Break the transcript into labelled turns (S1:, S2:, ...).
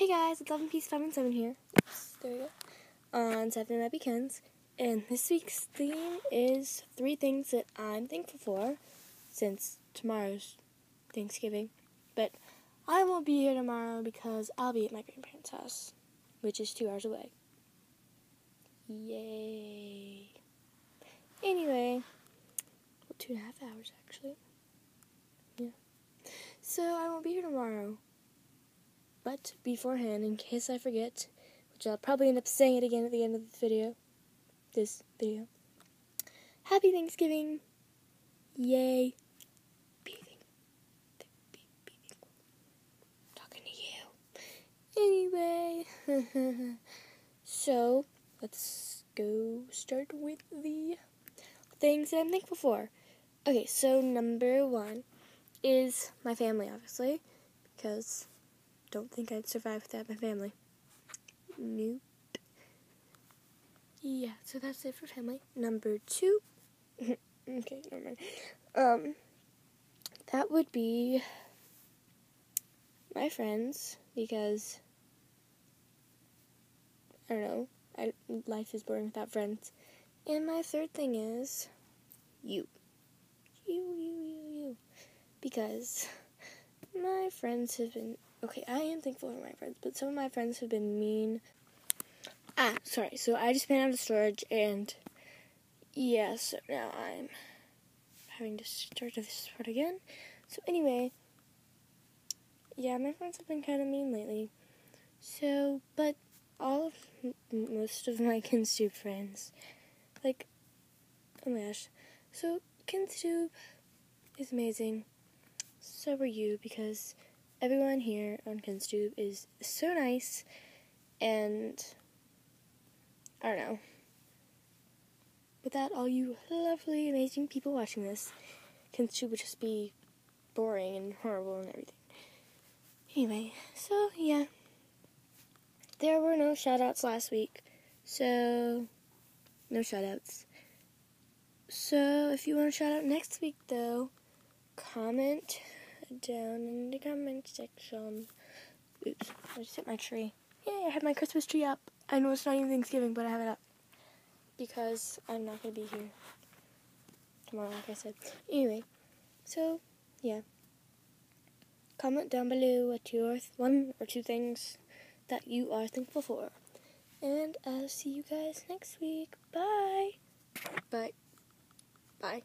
S1: Hey guys, it's 11 Piece 5 and 7 here. Oops, there we go. On 7 Webby Kinz. And this week's theme is three things that I'm thankful for since tomorrow's Thanksgiving. But I won't be here tomorrow because I'll be at my grandparents' house, which is two hours away. Yay. Anyway, well, two and a half hours actually. Yeah. So I won't be here tomorrow. But beforehand, in case I forget, which I'll probably end up saying it again at the end of the video, this video. Happy Thanksgiving! Yay! Be, talking to you. Anyway, so let's go start with the things that I'm thankful for. Okay, so number one is my family, obviously, because don't think I'd survive without my family. Nope. Yeah, so that's it for family. Number two. okay, never mind. Um, that would be my friends because I don't know. I, life is boring without friends. And my third thing is you. You, you, you, you. Because my friends have been Okay, I am thankful for my friends, but some of my friends have been mean. Ah, sorry. So I just ran out of storage, and yeah, so now I'm having to start this part again. So anyway, yeah, my friends have been kind of mean lately. So, but all of most of my KinzTube friends, like, oh my gosh. So KinzTube is amazing. So are you because everyone here on KinzTube is so nice, and I don't know. Without all you lovely, amazing people watching this, KinzTube would just be boring and horrible and everything. Anyway, so yeah. There were no shoutouts last week, so no shoutouts. So if you want to shout out next week, though, comment down in the comment section. Oops, I just hit my tree. Yay, I have my Christmas tree up. I know it's not even Thanksgiving, but I have it up. Because I'm not going to be here tomorrow, like I said. Anyway, so, yeah. Comment down below what your one or two things that you are thankful for. And I'll see you guys next week. Bye. Bye. Bye.